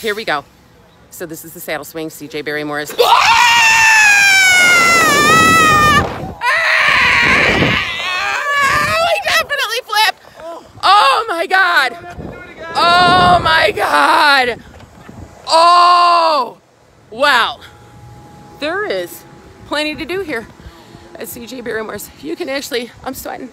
here we go. So this is the saddle swing. CJ Barrymore's. Oh, he definitely flipped. Oh my god. Oh my god. Oh, wow. There is plenty to do here at CJ Barrymore's, You can actually, I'm sweating.